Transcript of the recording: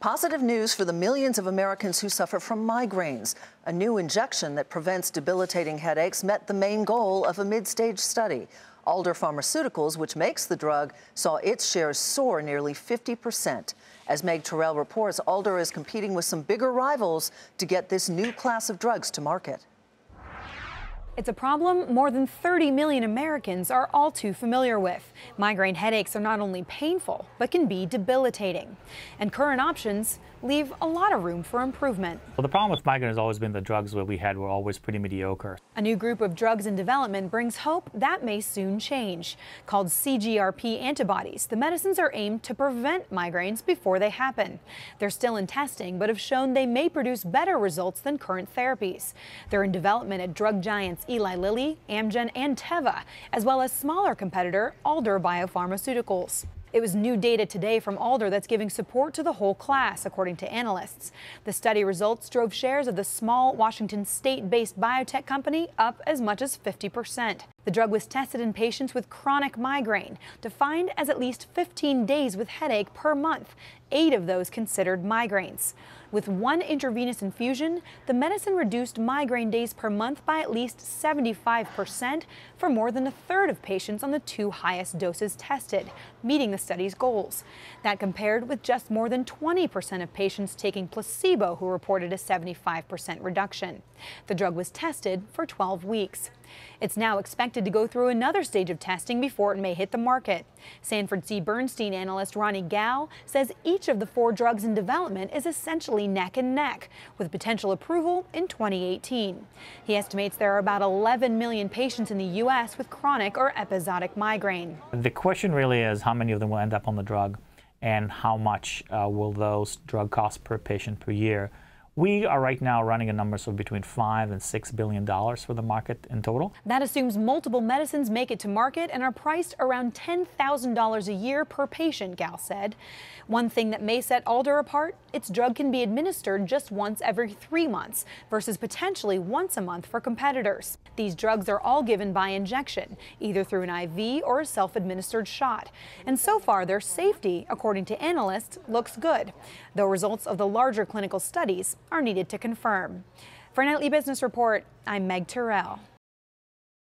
Positive news for the millions of Americans who suffer from migraines. A new injection that prevents debilitating headaches met the main goal of a mid stage study. Alder Pharmaceuticals, which makes the drug, saw its shares soar nearly 50%. As Meg Tirrell reports, Alder is competing with some bigger rivals to get this new class of drugs to market. It's a problem more than 30 million Americans are all too familiar with. Migraine headaches are not only painful, but can be debilitating. And current options leave a lot of room for improvement. Well, the problem with migraine has always been the drugs that we had were always pretty mediocre. A new group of drugs in development brings hope that may soon change. Called CGRP antibodies, the medicines are aimed to prevent migraines before they happen. They're still in testing, but have shown they may produce better results than current therapies. They're in development at drug giants Eli Lilly, Amgen, and Teva, as well as smaller competitor Alder Biopharmaceuticals. It was new data today from Alder that's giving support to the whole class, according to analysts. The study results drove shares of the small Washington state based biotech company up as much as 50%. The drug was tested in patients with chronic migraine, defined as at least 15 days with headache per month, eight of those considered migraines. With one intravenous infusion, the medicine reduced migraine days per month by at least 75% for more than a third of patients on the two highest doses tested, meeting the study's goals. That compared with just more than 20% of patients taking placebo who reported a 75% reduction. The drug was tested for 12 weeks. It's now expected to go through another stage of testing before it may hit the market. Sanford C. Bernstein analyst Ronny Gal says each of the four drugs in development is essentially neck and neck, with potential approval in 2018. He estimates there are about 11 million patients in the U.S. with chronic or episodic migraine. The question really is how many of them will end up on the drug and how much uh, will those drug costs per patient per year. We are right now running a numbers of between five and six billion dollars for the market in total. That assumes multiple medicines make it to market and are priced around $10,000 a year per patient, Gal said. One thing that may set Alder apart, its drug can be administered just once every three months versus potentially once a month for competitors. These drugs are all given by injection, either through an IV or a self-administered shot. And so far, their safety, according to analysts, looks good, though results of the larger clinical studies are needed to confirm. For Nightly Business Report, I'm Meg Tirrell.